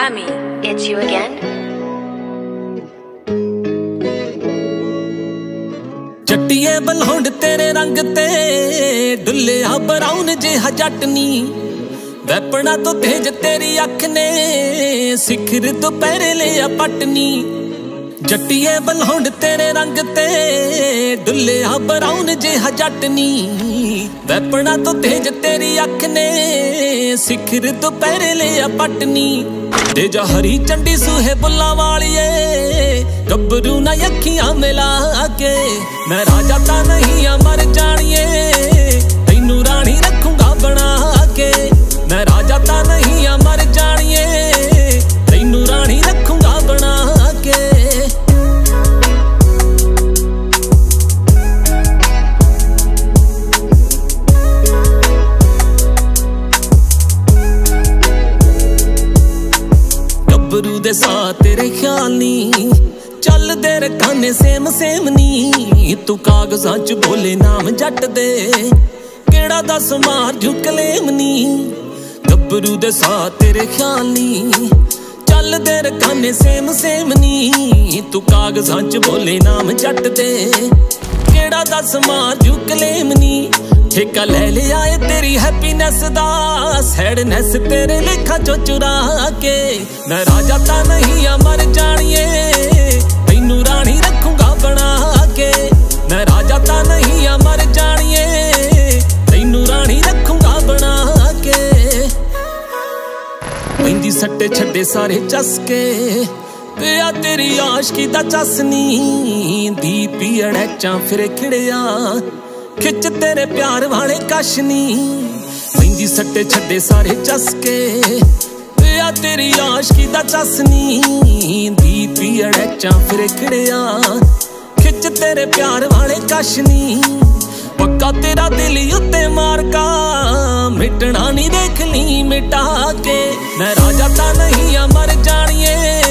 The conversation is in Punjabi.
Hammy, it's you again? ਚੱਟੀਏ ਬਲਹੁੰਡ ਤੇਰੇ ਰੰਗ ਤੇ ਡੁੱਲਿਆ ਬਰਾਉਨ ਜਿਹਾ ਜੱਟਨੀ ਵੈਪਣਾ ਤੋਂ ਤੇਜ ਤੇਰੀ ਅੱਖ ਨੇ ਸਿਖਰ ਦੁਪਹਿਰੇ ਲਿਆ ਪਟਨੀ ਜੱਟੀਏ ਬਲਹੁੰਡ ਤੇਰੇ ਰੰਗ ਤੇ ਡੁੱਲਿਆ ਬਰਾਉਨ ਜਿਹਾ ਜੱਟਨੀ ਵੈਪਣਾ ਤੋਂ ਤੇਜ ਤੇਰੀ ਅੱਖ ਨੇ ਸਿਖਰ ਦੁਪਹਿਰੇ ਲਿਆ ਪਟਨੀ। ਤੇ ਜਾ ਹਰੀ ਚੰਡੀ ਸੂਹੇ ਬੁੱਲਾ ਵਾਲੀਏ, ਗੱਭਰੂ ਨਾ ਅੱਖੀਆਂ ਮਿਲਾ ਕੇ। ਮੈਂ ਰਾਜਾ ਤਾਂ ਨਹੀਂ ਆ, ਮਰ ਜਾਣੀਏ। ਦੇ ਸਾਹ ਤੇਰੇ ਖਿਆਲ ਨੀ ਚੱਲਦੇ ਰਕਾਨੇ ਸੇਮ ਸੇਮ ਨੀ। ਤੂੰ ਕਾਗਜ਼ਾਂ 'ਚ ਬੋਲੇ, ਨਾਮ ਜੱਟ ਦੇ। ਕਿਹੜਾ ਦਸ ਮਾਰ ਜੂ ਕਲੇਮ ਗੱਭਰੂ ਦੇ ਸਾਹ ਤੇਰੇ ਖਿਆਲ ਨੀ ਚੱਲਦੇ ਰਕਾਨੇ ਸੇਮ ਸੇਮ ਨੀ। ਤੂੰ ਕਾਗਜ਼ਾਂ 'ਚ ਬੋਲੇ, ਨਾਮ ਜੱਟ ਦੇ। ਕਿਹੜਾ ਦਸ ਮਾਰ ਜੂ ਠੇਕਾ ਲੈ ਲਿਆ ਏ ਤੇਰੀ ਹੈਪੀਨੈਸ ਦਾ ਸੈਡਨੈਸ ਤੇਰੇ ਲੇਖਾਂ ਚੋਂ ਚੁਰਾ ਕੇ। ਮੈਂ ਰਾਜਾ ਤਾਂ ਨਹੀਂ ਆ, ਮਰ ਜਾਣੀਏ। ਤੈਨੂੰ ਰਾਣੀ ਰੱਖੂੰਗਾ ਬਣਾ ਕੇ। ਮੈਂ ਰਾਜਾ ਤਾਂ ਨਹੀਂ ਆ, ਮਰ ਜਾਣੀਏ। ਤੈਨੂੰ ਰਾਣੀ ਰੱਖੂੰਗਾ ਬਣਾ ਕੇ। ਪੈਂਦੀ ਸੱਟੇ ਛੱਡੇ ਸਾਰੇ ਚਸਕੇ ਪਿਆ ਤੇਰੀ ਆਸ਼ਕੀ ਦਾ ਚਸਨੀ ਦੀ ਪੀੜੈ ਚਾਂ ਫਿਰ ਖਿੜਿਆ। ਖਿੱਚ ਤੇਰੇ ਪਿਆਰ ਵਾਲੇ ਕਸ਼ਨੀ ਪੈਂਦੀ ਸੱਟੇ ਛੱਡੇ ਸਾਰੇ ਚਸਕੇ ਪਿਆ ਤੇਰੀ ਆਸ਼ਕੀ ਦਾ ਚਸਨੀ ਦੀ ਪੀੜੈ ਫਿਰ ਖੜਿਆ ਖਿੱਚ ਤੇਰੇ ਪਿਆਰ ਵਾਲੇ ਕਸ਼ਨੀ ਪੱਕਾ ਤੇਰਾ ਦਿਲ ਉੱਤੇ ਮਾਰਕਾ। ਮਿਟਣਾ ਨਹੀਂ ਦੇਖ ਲਈ ਮਿਟਾ ਕੇ। ਮੈਂ ਰਾਜਾ ਤਾਂ ਨਹੀਂ ਆ, ਮਰ ਜਾਣੀਏ।